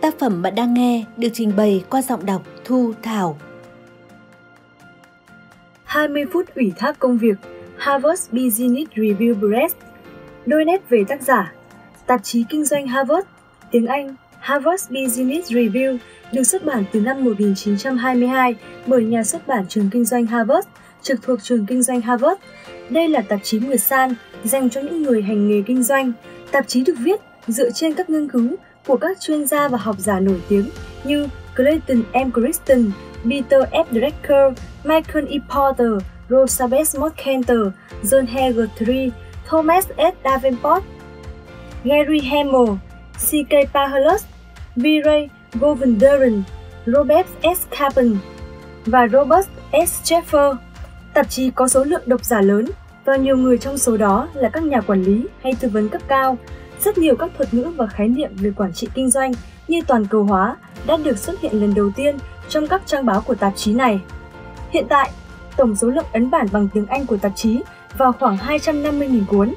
Tác phẩm bạn đang nghe được trình bày qua giọng đọc Thu Thảo. 20 phút ủy thác công việc Harvard Business Review Press Đôi nét về tác giả Tạp chí kinh doanh Harvard Tiếng Anh Harvard Business Review được xuất bản từ năm 1922 bởi nhà xuất bản trường kinh doanh Harvard, trực thuộc trường kinh doanh Harvard. Đây là tạp chí Nguyệt san dành cho những người hành nghề kinh doanh. Tạp chí được viết dựa trên các nghiên cứu của các chuyên gia và học giả nổi tiếng như Clayton M. Christen, Peter F. Drucker, Michael E. Porter, Rosabeth Motkenter, John Hager III, Thomas S. Davenport, Gary Hamel, C.K. Paulus, V-Ray Govindarajan, Robert S. Capon và Robert S. Jeffer. Tạp chí có số lượng độc giả lớn và nhiều người trong số đó là các nhà quản lý hay tư vấn cấp cao. Rất nhiều các thuật ngữ và khái niệm về quản trị kinh doanh như toàn cầu hóa đã được xuất hiện lần đầu tiên trong các trang báo của tạp chí này. Hiện tại, tổng số lượng ấn bản bằng tiếng Anh của tạp chí vào khoảng 250.000 cuốn.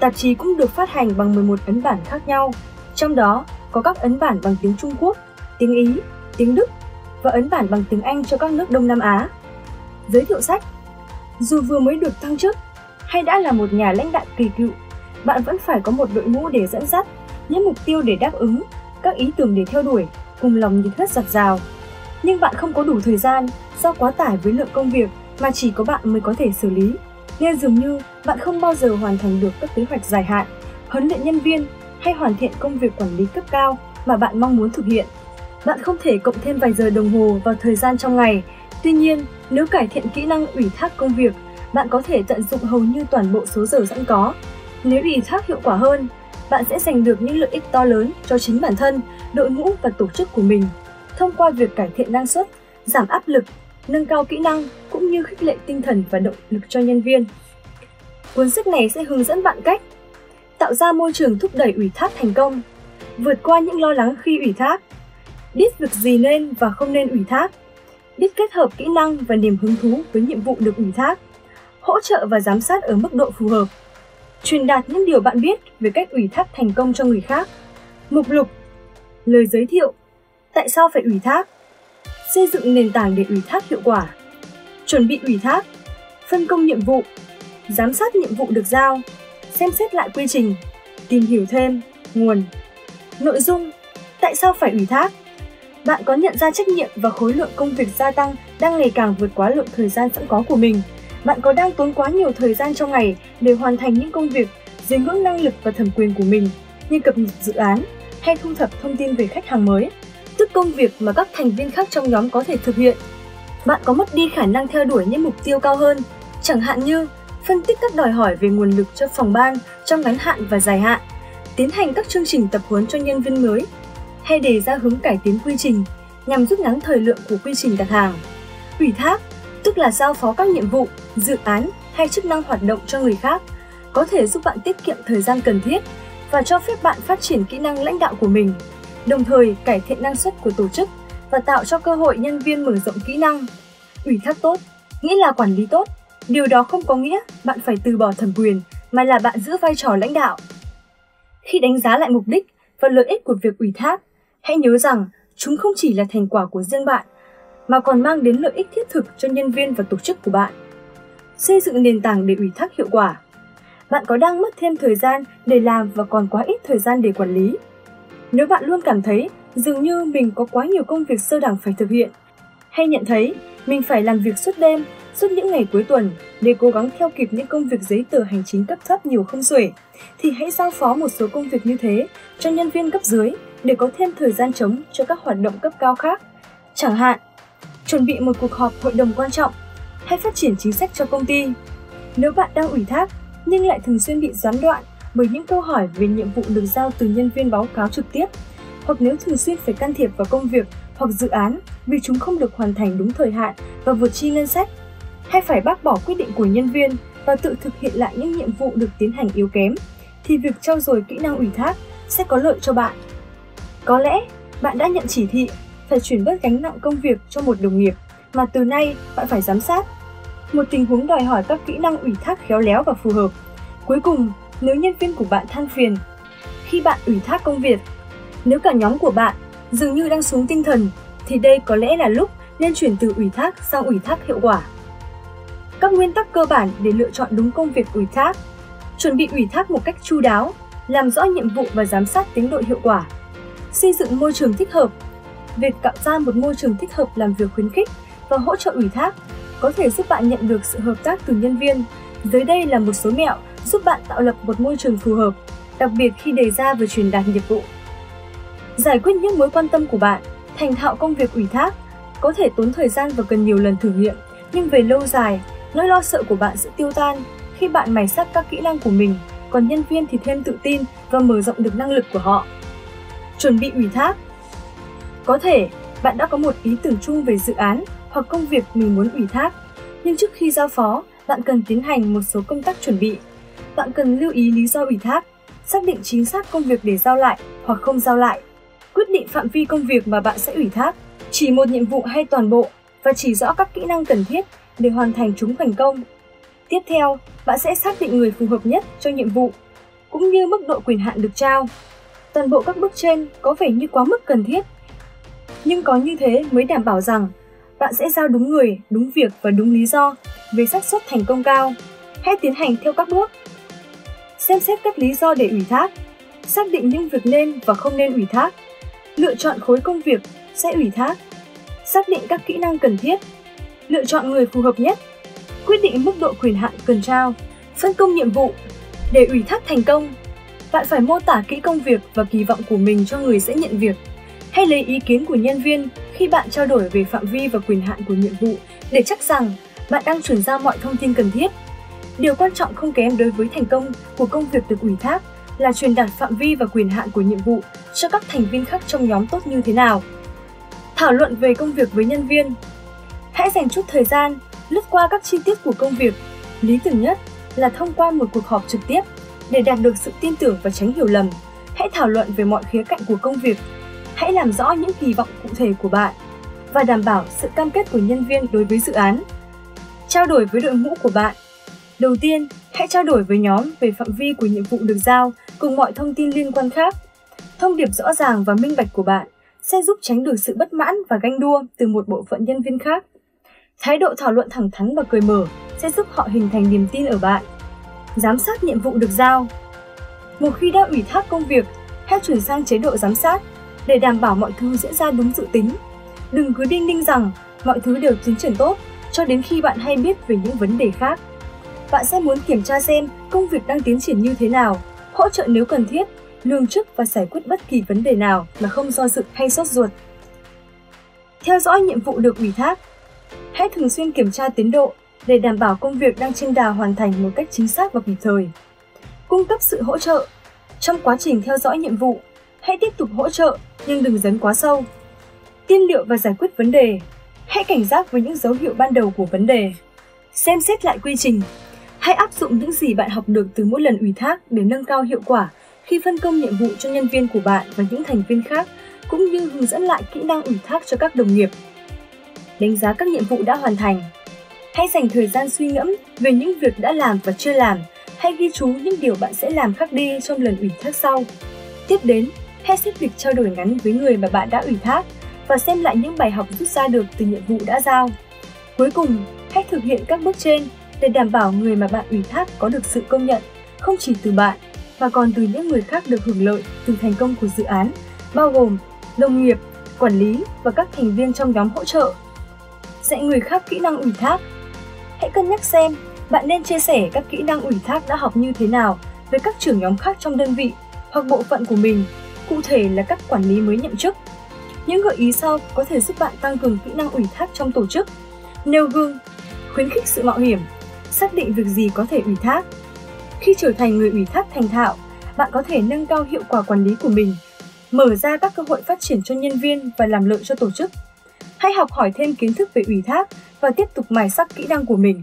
Tạp chí cũng được phát hành bằng 11 ấn bản khác nhau, trong đó có các ấn bản bằng tiếng Trung Quốc, tiếng Ý, tiếng Đức và ấn bản bằng tiếng Anh cho các nước Đông Nam Á. Giới thiệu sách Dù vừa mới được thăng chức hay đã là một nhà lãnh đạo kỳ cựu, bạn vẫn phải có một đội ngũ để dẫn dắt, những mục tiêu để đáp ứng, các ý tưởng để theo đuổi, cùng lòng nhiệt huyết giặt rào. Nhưng bạn không có đủ thời gian do quá tải với lượng công việc mà chỉ có bạn mới có thể xử lý. Nên dường như bạn không bao giờ hoàn thành được các kế hoạch dài hạn, huấn luyện nhân viên hay hoàn thiện công việc quản lý cấp cao mà bạn mong muốn thực hiện. Bạn không thể cộng thêm vài giờ đồng hồ vào thời gian trong ngày. Tuy nhiên, nếu cải thiện kỹ năng ủy thác công việc, bạn có thể tận dụng hầu như toàn bộ số giờ sẵn có. Nếu ủy thác hiệu quả hơn, bạn sẽ giành được những lợi ích to lớn cho chính bản thân, đội ngũ và tổ chức của mình thông qua việc cải thiện năng suất, giảm áp lực, nâng cao kỹ năng cũng như khích lệ tinh thần và động lực cho nhân viên. Cuốn sách này sẽ hướng dẫn bạn cách tạo ra môi trường thúc đẩy ủy thác thành công, vượt qua những lo lắng khi ủy thác, biết việc gì nên và không nên ủy thác, biết kết hợp kỹ năng và niềm hứng thú với nhiệm vụ được ủy thác, hỗ trợ và giám sát ở mức độ phù hợp, truyền đạt những điều bạn biết về cách ủy thác thành công cho người khác. Mục lục, Lời giới thiệu, Tại sao phải ủy thác? Xây dựng nền tảng để ủy thác hiệu quả. Chuẩn bị ủy thác, Phân công nhiệm vụ, Giám sát nhiệm vụ được giao, Xem xét lại quy trình, Tìm hiểu thêm Nguồn Nội dung, Tại sao phải ủy thác? Bạn có nhận ra trách nhiệm và khối lượng công việc gia tăng đang ngày càng vượt quá lượng thời gian sẵn có của mình? Bạn có đang tốn quá nhiều thời gian trong ngày để hoàn thành những công việc dưới ngưỡng năng lực và thẩm quyền của mình như cập nhật dự án hay thu thập thông tin về khách hàng mới, tức công việc mà các thành viên khác trong nhóm có thể thực hiện? Bạn có mất đi khả năng theo đuổi những mục tiêu cao hơn, chẳng hạn như phân tích các đòi hỏi về nguồn lực cho phòng ban trong ngắn hạn và dài hạn, tiến hành các chương trình tập huấn cho nhân viên mới hay đề ra hướng cải tiến quy trình nhằm rút ngắn thời lượng của quy trình đặt hàng. Ủy thác, tức là giao phó các nhiệm vụ, dự án hay chức năng hoạt động cho người khác, có thể giúp bạn tiết kiệm thời gian cần thiết và cho phép bạn phát triển kỹ năng lãnh đạo của mình, đồng thời cải thiện năng suất của tổ chức và tạo cho cơ hội nhân viên mở rộng kỹ năng. Ủy thác tốt nghĩa là quản lý tốt. Điều đó không có nghĩa bạn phải từ bỏ thẩm quyền mà là bạn giữ vai trò lãnh đạo. Khi đánh giá lại mục đích và lợi ích của việc ủy thác, Hãy nhớ rằng chúng không chỉ là thành quả của riêng bạn, mà còn mang đến lợi ích thiết thực cho nhân viên và tổ chức của bạn. Xây dựng nền tảng để ủy thác hiệu quả. Bạn có đang mất thêm thời gian để làm và còn quá ít thời gian để quản lý. Nếu bạn luôn cảm thấy dường như mình có quá nhiều công việc sơ đẳng phải thực hiện, hay nhận thấy mình phải làm việc suốt đêm, suốt những ngày cuối tuần để cố gắng theo kịp những công việc giấy tờ hành chính cấp thấp nhiều không xuể, thì hãy giao phó một số công việc như thế cho nhân viên cấp dưới để có thêm thời gian trống cho các hoạt động cấp cao khác. Chẳng hạn, chuẩn bị một cuộc họp hội đồng quan trọng hay phát triển chính sách cho công ty. Nếu bạn đang ủy thác nhưng lại thường xuyên bị gián đoạn bởi những câu hỏi về nhiệm vụ được giao từ nhân viên báo cáo trực tiếp, hoặc nếu thường xuyên phải can thiệp vào công việc hoặc dự án vì chúng không được hoàn thành đúng thời hạn và vượt chi ngân sách, hay phải bác bỏ quyết định của nhân viên và tự thực hiện lại những nhiệm vụ được tiến hành yếu kém, thì việc trau dồi kỹ năng ủy thác sẽ có lợi cho bạn. Có lẽ bạn đã nhận chỉ thị phải chuyển bớt gánh nặng công việc cho một đồng nghiệp mà từ nay bạn phải giám sát. Một tình huống đòi hỏi các kỹ năng ủy thác khéo léo và phù hợp. Cuối cùng, nếu nhân viên của bạn than phiền khi bạn ủy thác công việc, nếu cả nhóm của bạn dường như đang xuống tinh thần, thì đây có lẽ là lúc nên chuyển từ ủy thác sang ủy thác hiệu quả. Các nguyên tắc cơ bản để lựa chọn đúng công việc ủy thác. Chuẩn bị ủy thác một cách chu đáo, làm rõ nhiệm vụ và giám sát tiến độ hiệu quả. Xây dựng môi trường thích hợp. Việc tạo ra một môi trường thích hợp làm việc khuyến khích và hỗ trợ ủy thác có thể giúp bạn nhận được sự hợp tác từ nhân viên. Dưới đây là một số mẹo giúp bạn tạo lập một môi trường phù hợp, đặc biệt khi đề ra và truyền đạt nhiệm vụ. Giải quyết những mối quan tâm của bạn, thành thạo công việc ủy thác có thể tốn thời gian và cần nhiều lần thử nghiệm, nhưng về lâu dài, nỗi lo sợ của bạn sẽ tiêu tan khi bạn mài sắc các kỹ năng của mình, còn nhân viên thì thêm tự tin và mở rộng được năng lực của họ. Chuẩn bị ủy thác có thể bạn đã có một ý tưởng chung về dự án hoặc công việc mình muốn ủy thác, nhưng trước khi giao phó, bạn cần tiến hành một số công tác chuẩn bị. Bạn cần lưu ý lý do ủy thác, xác định chính xác công việc để giao lại hoặc không giao lại, quyết định phạm vi công việc mà bạn sẽ ủy thác, chỉ một nhiệm vụ hay toàn bộ và chỉ rõ các kỹ năng cần thiết để hoàn thành chúng thành công. Tiếp theo, bạn sẽ xác định người phù hợp nhất cho nhiệm vụ, cũng như mức độ quyền hạn được trao. Toàn bộ các bước trên có vẻ như quá mức cần thiết, nhưng có như thế mới đảm bảo rằng bạn sẽ giao đúng người, đúng việc và đúng lý do với xác suất thành công cao. Hãy tiến hành theo các bước. Xem xét các lý do để ủy thác, xác định những việc nên và không nên ủy thác, lựa chọn khối công việc sẽ ủy thác, xác định các kỹ năng cần thiết, lựa chọn người phù hợp nhất, quyết định mức độ quyền hạn cần trao, phân công nhiệm vụ. Để ủy thác thành công, bạn phải mô tả kỹ công việc và kỳ vọng của mình cho người sẽ nhận việc. Hay lấy ý kiến của nhân viên khi bạn trao đổi về phạm vi và quyền hạn của nhiệm vụ để chắc rằng bạn đang chuyển giao mọi thông tin cần thiết. Điều quan trọng không kém đối với thành công của công việc được ủy thác là truyền đạt phạm vi và quyền hạn của nhiệm vụ cho các thành viên khác trong nhóm tốt như thế nào. Thảo luận về công việc với nhân viên Hãy dành chút thời gian lướt qua các chi tiết của công việc. Lý tưởng nhất là thông qua một cuộc họp trực tiếp để đạt được sự tin tưởng và tránh hiểu lầm. Hãy thảo luận về mọi khía cạnh của công việc. Hãy làm rõ những kỳ vọng cụ thể của bạn và đảm bảo sự cam kết của nhân viên đối với dự án. Trao đổi với đội ngũ của bạn. Đầu tiên, hãy trao đổi với nhóm về phạm vi của nhiệm vụ được giao cùng mọi thông tin liên quan khác. Thông điệp rõ ràng và minh bạch của bạn sẽ giúp tránh được sự bất mãn và ganh đua từ một bộ phận nhân viên khác. Thái độ thảo luận thẳng thắn và cởi mở sẽ giúp họ hình thành niềm tin ở bạn. Giám sát nhiệm vụ được giao Một khi đã ủy thác công việc, hãy chuyển sang chế độ giám sát để đảm bảo mọi thứ diễn ra đúng dự tính. Đừng cứ đinh ninh rằng mọi thứ đều tiến triển tốt cho đến khi bạn hay biết về những vấn đề khác. Bạn sẽ muốn kiểm tra xem công việc đang tiến triển như thế nào, hỗ trợ nếu cần thiết, lương chức và giải quyết bất kỳ vấn đề nào mà không do dự hay sốt ruột. Theo dõi nhiệm vụ được ủy thác Hãy thường xuyên kiểm tra tiến độ để đảm bảo công việc đang trên đà hoàn thành một cách chính xác và kịp thời. Cung cấp sự hỗ trợ Trong quá trình theo dõi nhiệm vụ, hãy tiếp tục hỗ trợ nhưng đừng dấn quá sâu. Tiên liệu và giải quyết vấn đề Hãy cảnh giác với những dấu hiệu ban đầu của vấn đề. Xem xét lại quy trình. Hãy áp dụng những gì bạn học được từ mỗi lần ủy thác để nâng cao hiệu quả khi phân công nhiệm vụ cho nhân viên của bạn và những thành viên khác, cũng như hướng dẫn lại kỹ năng ủy thác cho các đồng nghiệp đánh giá các nhiệm vụ đã hoàn thành. Hãy dành thời gian suy ngẫm về những việc đã làm và chưa làm, hay ghi chú những điều bạn sẽ làm khác đi trong lần ủy thác sau. Tiếp đến, hãy xếp lịch trao đổi ngắn với người mà bạn đã ủy thác và xem lại những bài học rút ra được từ nhiệm vụ đã giao. Cuối cùng, hãy thực hiện các bước trên để đảm bảo người mà bạn ủy thác có được sự công nhận không chỉ từ bạn mà còn từ những người khác được hưởng lợi từ thành công của dự án, bao gồm đồng nghiệp, quản lý và các thành viên trong nhóm hỗ trợ dạy người khác kỹ năng ủy thác. Hãy cân nhắc xem bạn nên chia sẻ các kỹ năng ủy thác đã học như thế nào với các trưởng nhóm khác trong đơn vị hoặc bộ phận của mình, cụ thể là các quản lý mới nhậm chức. Những gợi ý sau có thể giúp bạn tăng cường kỹ năng ủy thác trong tổ chức. Nêu gương, khuyến khích sự mạo hiểm, xác định việc gì có thể ủy thác. Khi trở thành người ủy thác thành thạo, bạn có thể nâng cao hiệu quả quản lý của mình, mở ra các cơ hội phát triển cho nhân viên và làm lợi cho tổ chức. Hãy học hỏi thêm kiến thức về ủy thác và tiếp tục mài sắc kỹ năng của mình.